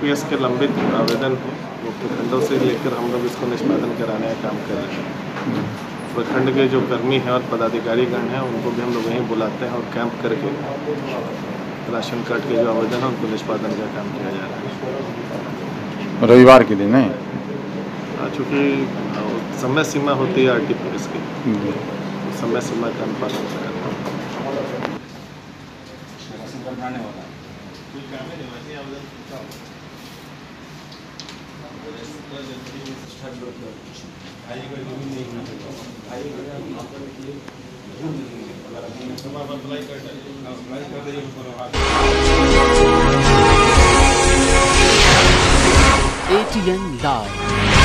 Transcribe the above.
PS के लंबित आवेदन है वो प्रखंडों से लेकर हम लोग इसको निष्पादन कराने का काम कर रहे हैं। प्रखंड के जो कर्मी हैं और पदाधिकारी गण हैं उनको भी हम लोग वहीं बुलाते हैं और कैंप करके राशन कार्ड के जो आवेदन है उनको निष्पादन का काम किया जा रहा है। रविवार के दिन है चूँकि समय सीमा होती है आर टी पी एस की समय सीमा का अनुपालन करना ATN Live.